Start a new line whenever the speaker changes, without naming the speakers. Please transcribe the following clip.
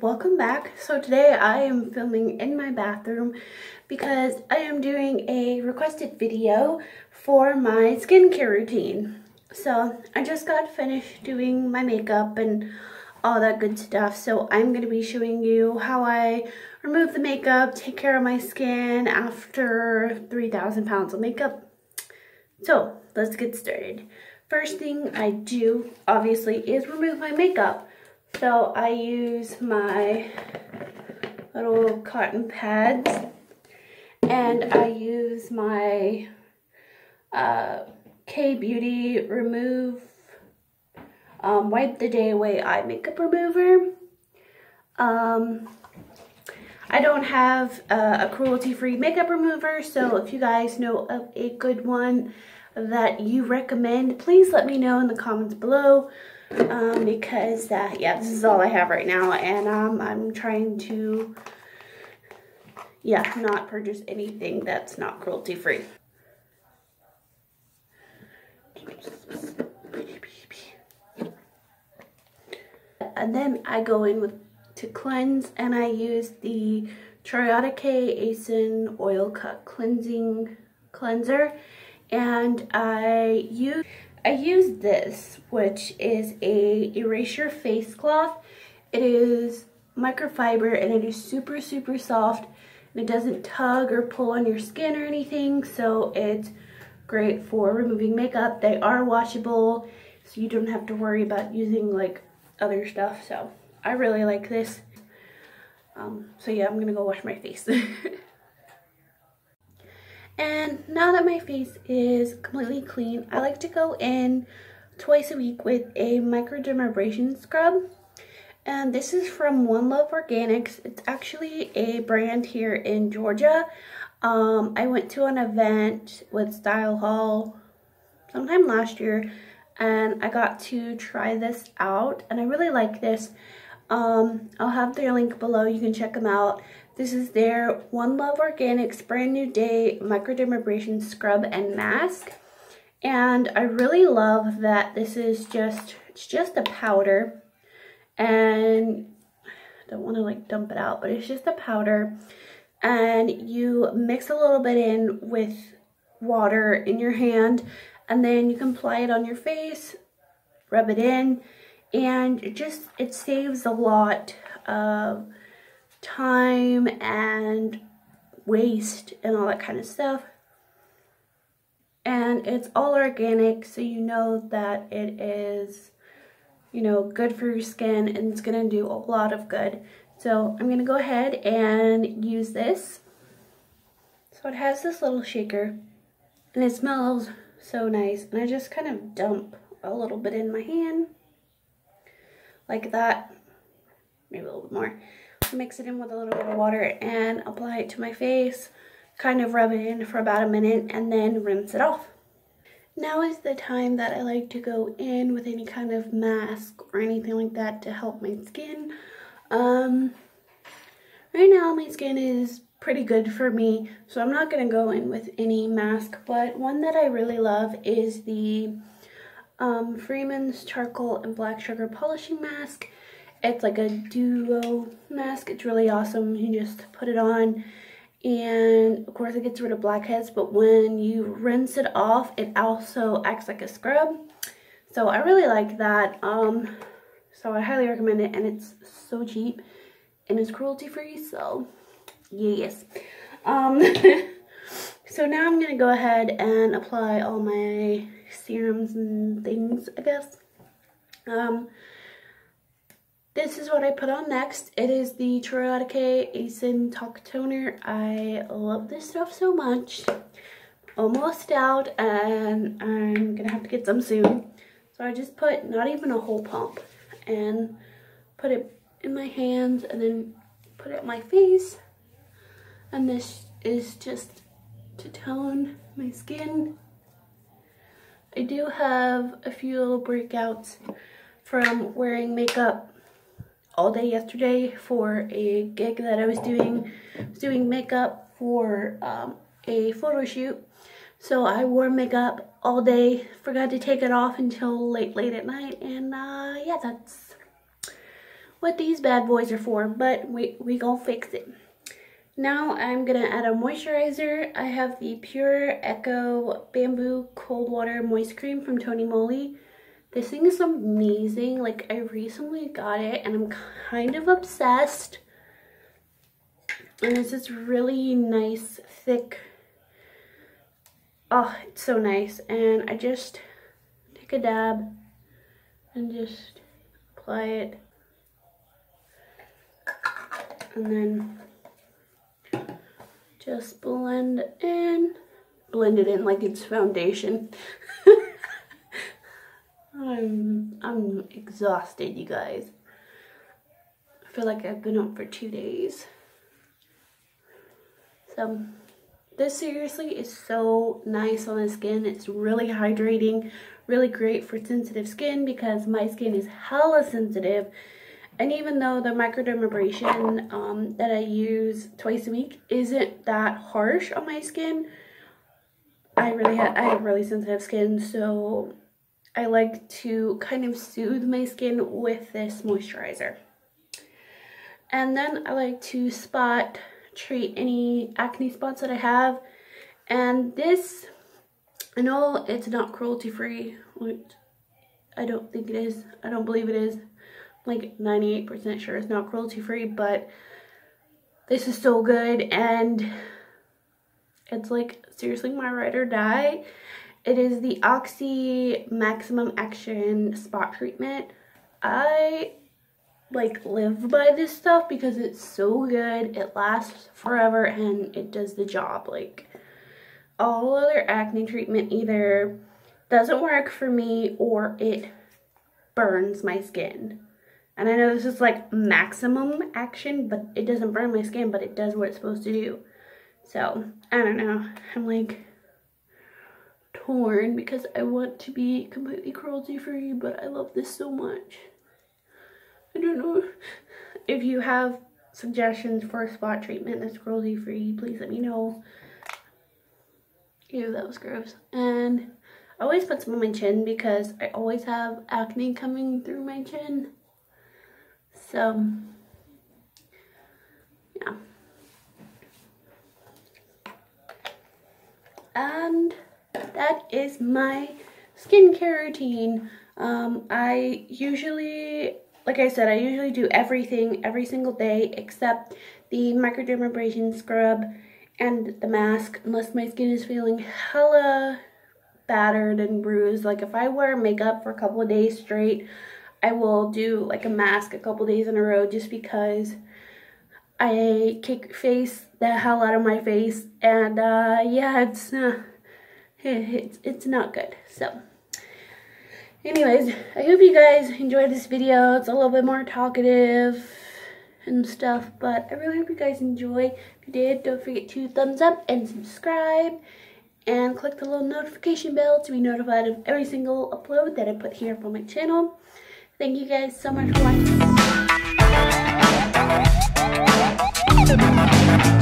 welcome back. So today I am filming in my bathroom because I am doing a requested video for my skincare routine. So I just got finished doing my makeup and all that good stuff. So I'm going to be showing you how I remove the makeup, take care of my skin after 3,000 pounds of makeup. So let's get started. First thing I do, obviously, is remove my makeup. So I use my little cotton pads and I use my uh, K-Beauty Remove um, Wipe the Day Away Eye Makeup Remover. Um, I don't have uh, a cruelty-free makeup remover, so if you guys know of a good one that you recommend, please let me know in the comments below um, because, uh, yeah, this is all I have right now, and um, I'm trying to, yeah, not purchase anything that's not cruelty-free. And then I go in with to cleanse, and I use the Acsen Oil Cut Cleansing Cleanser, and I use I use this, which is a Erase Your Face cloth. It is microfiber and it is super, super soft. And it doesn't tug or pull on your skin or anything, so it's great for removing makeup. They are washable, so you don't have to worry about using like other stuff. So I really like this. Um, so yeah, I'm gonna go wash my face. And now that my face is completely clean, I like to go in twice a week with a microdermabrasion scrub. And this is from One Love Organics. It's actually a brand here in Georgia. Um, I went to an event with StyleHaul sometime last year and I got to try this out and I really like this. Um, I'll have their link below. You can check them out. This is their One Love Organics Brand New Day Microdermabrasion Scrub and Mask. And I really love that this is just, it's just a powder. And I don't want to like dump it out, but it's just a powder. And you mix a little bit in with water in your hand. And then you can apply it on your face, rub it in. And it just, it saves a lot of time and waste and all that kind of stuff. And it's all organic, so you know that it is, you know, good for your skin and it's to do a lot of good. So I'm to go ahead and use this. So it has this little shaker and it smells so nice. And I just kind of dump a little bit in my hand like that, maybe a little bit more mix it in with a little bit of water and apply it to my face. Kind of rub it in for about a minute and then rinse it off. Now is the time that I like to go in with any kind of mask or anything like that to help my skin. Um, right now my skin is pretty good for me, so I'm not going to go in with any mask, but one that I really love is the um, Freeman's Charcoal and Black Sugar Polishing Mask. It's like a duo mask. It's really awesome. You just put it on and of course it gets rid of blackheads but when you rinse it off it also acts like a scrub. So I really like that. Um, so I highly recommend it and it's so cheap and it's cruelty free so yes. Um, so now I'm going to go ahead and apply all my serums and things I guess. Um, this is what I put on next. It is the Troyata K Asin Toc Toner. I love this stuff so much. Almost out and I'm gonna have to get some soon. So I just put not even a whole pump and put it in my hands and then put it on my face. And this is just to tone my skin. I do have a few little breakouts from wearing makeup all day yesterday for a gig that I was doing. I was doing makeup for um, a photo shoot. So I wore makeup all day, forgot to take it off until late, late at night. And uh, yeah, that's what these bad boys are for, but we, we gonna fix it. Now I'm gonna add a moisturizer. I have the Pure Eco Bamboo Cold Water Moist Cream from Tony Moly. This thing is amazing. Like I recently got it and I'm kind of obsessed. And it's this really nice, thick, oh, it's so nice. And I just take a dab and just apply it. And then just blend in. Blend it in like it's foundation. I'm, I'm exhausted, you guys. I feel like I've been up for two days. So, this seriously is so nice on the skin. It's really hydrating, really great for sensitive skin because my skin is hella sensitive and even though the microdermabrasion um, that I use twice a week isn't that harsh on my skin, I really have, I have really sensitive skin, so I like to kind of soothe my skin with this moisturizer. And then I like to spot treat any acne spots that I have. And this, I know it's not cruelty free, I don't think it is. I don't believe it is like 98% sure it's not cruelty free, but this is so good and it's like seriously my ride or die. It is the Oxy Maximum Action Spot Treatment. I like live by this stuff because it's so good. It lasts forever and it does the job. Like all other acne treatment either doesn't work for me or it burns my skin. And I know this is like maximum action, but it doesn't burn my skin, but it does what it's supposed to do. So, I don't know. I'm like torn because I want to be completely cruelty free, but I love this so much. I don't know if you have suggestions for a spot treatment that's cruelty free, please let me know. Ew, that was gross. And I always put some on my chin because I always have acne coming through my chin. So, yeah. And that is my skincare routine. Um, I usually, like I said, I usually do everything every single day except the microdermabrasion scrub and the mask unless my skin is feeling hella battered and bruised. Like if I wear makeup for a couple of days straight, I will do like a mask a couple days in a row just because I kick face the hell out of my face and uh, yeah it's uh, it's it's not good. So anyways I hope you guys enjoyed this video. It's a little bit more talkative and stuff but I really hope you guys enjoy. If you did don't forget to thumbs up and subscribe and click the little notification bell to be notified of every single upload that I put here for my channel Thank you guys so much for watching.